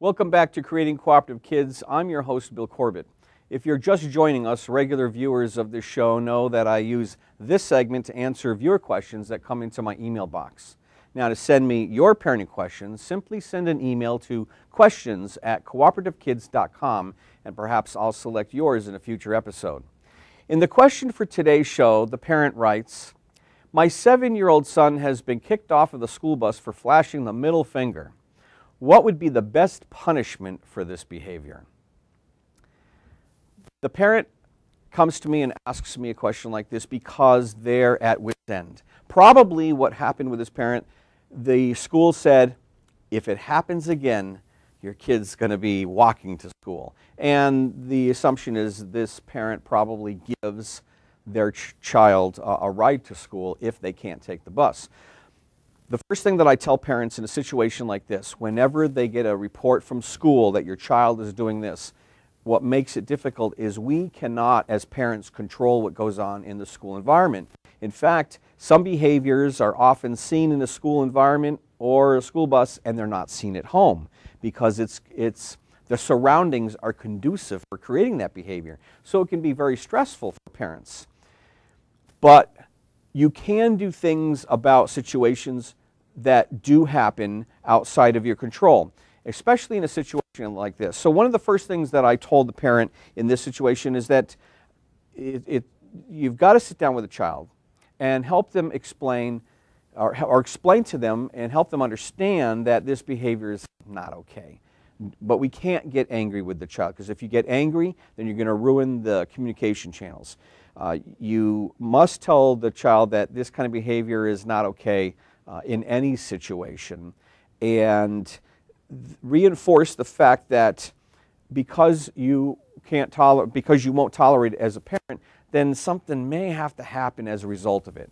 Welcome back to Creating Cooperative Kids. I'm your host, Bill Corbett. If you're just joining us, regular viewers of this show know that I use this segment to answer viewer questions that come into my email box. Now, to send me your parenting questions, simply send an email to questions at cooperativekids.com and perhaps I'll select yours in a future episode. In the question for today's show, the parent writes, My seven year old son has been kicked off of the school bus for flashing the middle finger. What would be the best punishment for this behavior? The parent comes to me and asks me a question like this because they're at wit's end. Probably what happened with this parent, the school said, if it happens again, your kid's going to be walking to school. And the assumption is this parent probably gives their ch child a, a ride to school if they can't take the bus. The first thing that I tell parents in a situation like this, whenever they get a report from school that your child is doing this, what makes it difficult is we cannot, as parents, control what goes on in the school environment. In fact, some behaviors are often seen in a school environment or a school bus and they're not seen at home because it's, it's, the surroundings are conducive for creating that behavior. So it can be very stressful for parents. But you can do things about situations that do happen outside of your control, especially in a situation like this. So one of the first things that I told the parent in this situation is that it, it, you've got to sit down with a child and help them explain or, or explain to them and help them understand that this behavior is not okay. But we can't get angry with the child because if you get angry, then you're going to ruin the communication channels. Uh, you must tell the child that this kind of behavior is not okay uh, in any situation and reinforce the fact that because you can't tolerate, because you won't tolerate it as a parent, then something may have to happen as a result of it.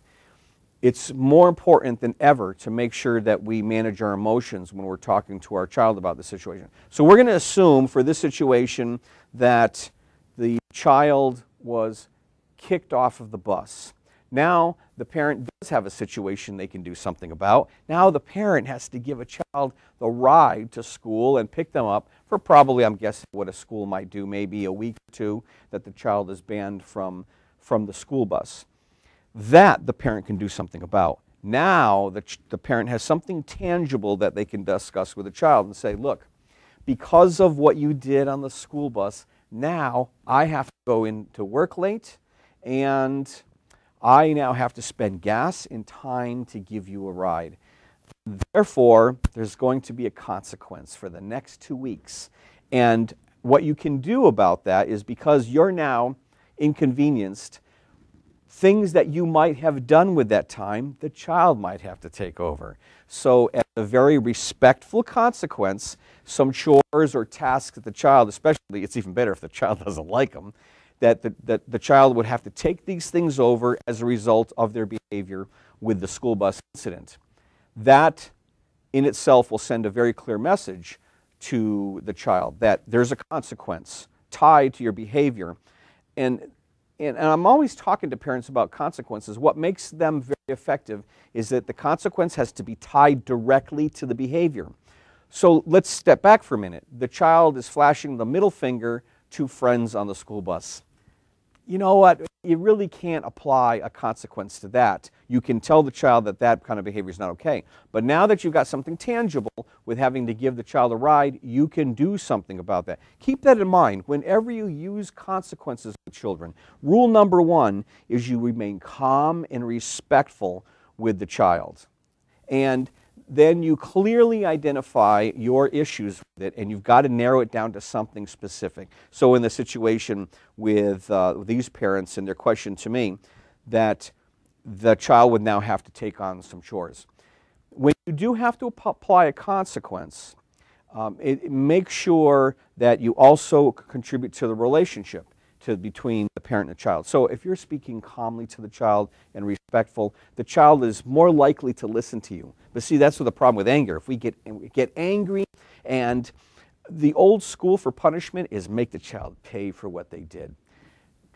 It's more important than ever to make sure that we manage our emotions when we're talking to our child about the situation. So we're going to assume for this situation that the child was kicked off of the bus. Now the parent does have a situation they can do something about. Now the parent has to give a child the ride to school and pick them up for probably, I'm guessing, what a school might do, maybe a week or two that the child is banned from, from the school bus. That the parent can do something about. Now the, the parent has something tangible that they can discuss with the child and say, look, because of what you did on the school bus, now I have to go into work late and I now have to spend gas and time to give you a ride. Therefore, there's going to be a consequence for the next two weeks. And what you can do about that is because you're now inconvenienced, things that you might have done with that time, the child might have to take over. So, as a very respectful consequence, some chores or tasks that the child, especially, it's even better if the child doesn't like them, that the, that the child would have to take these things over as a result of their behavior with the school bus incident. That in itself will send a very clear message to the child that there's a consequence tied to your behavior. And, and, I'm always talking to parents about consequences. What makes them very effective is that the consequence has to be tied directly to the behavior. So let's step back for a minute. The child is flashing the middle finger to friends on the school bus you know what, you really can't apply a consequence to that. You can tell the child that that kind of behavior is not okay. But now that you've got something tangible with having to give the child a ride, you can do something about that. Keep that in mind whenever you use consequences with children. Rule number one is you remain calm and respectful with the child. And then you clearly identify your issues with it and you've got to narrow it down to something specific. So in the situation with uh, these parents and their question to me, that the child would now have to take on some chores. When you do have to apply a consequence, um, it, make sure that you also contribute to the relationship to between the parent and the child. So if you're speaking calmly to the child and respectful, the child is more likely to listen to you. But see, that's the problem with anger. If we get, we get angry and the old school for punishment is make the child pay for what they did.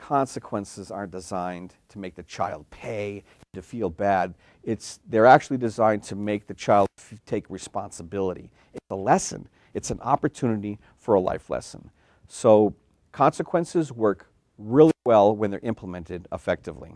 consequences aren't designed to make the child pay, to feel bad. It's, they're actually designed to make the child take responsibility. It's a lesson. It's an opportunity for a life lesson. So consequences work really well when they're implemented effectively.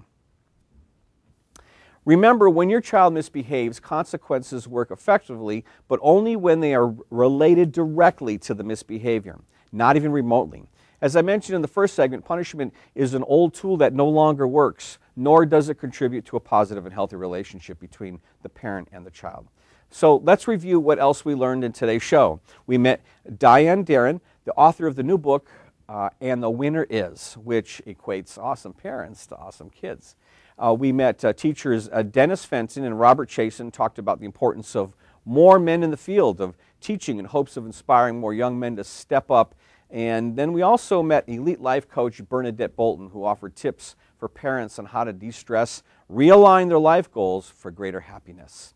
Remember, when your child misbehaves, consequences work effectively, but only when they are related directly to the misbehavior, not even remotely. As I mentioned in the first segment, punishment is an old tool that no longer works, nor does it contribute to a positive and healthy relationship between the parent and the child. So let's review what else we learned in today's show. We met Diane Darren, the author of the new book, uh, And the Winner Is, which equates awesome parents to awesome kids. Uh, we met uh, teachers uh, Dennis Fenton and Robert Chasen, talked about the importance of more men in the field of teaching in hopes of inspiring more young men to step up. And then we also met elite life coach Bernadette Bolton, who offered tips for parents on how to de stress, realign their life goals for greater happiness.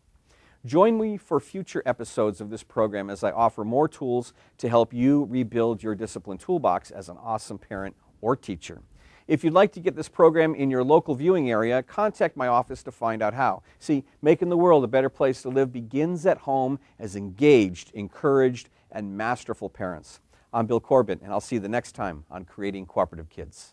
Join me for future episodes of this program as I offer more tools to help you rebuild your discipline toolbox as an awesome parent or teacher. If you'd like to get this program in your local viewing area, contact my office to find out how. See, making the world a better place to live begins at home as engaged, encouraged, and masterful parents. I'm Bill Corbett, and I'll see you the next time on Creating Cooperative Kids.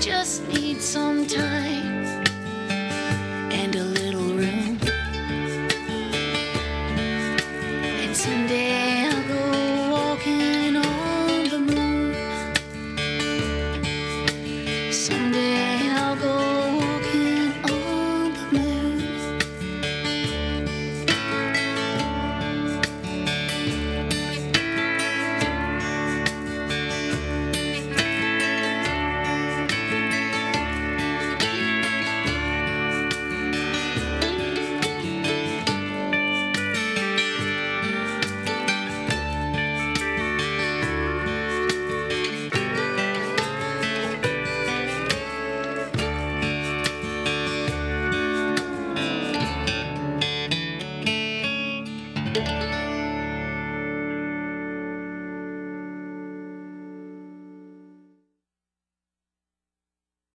just need some time and a little.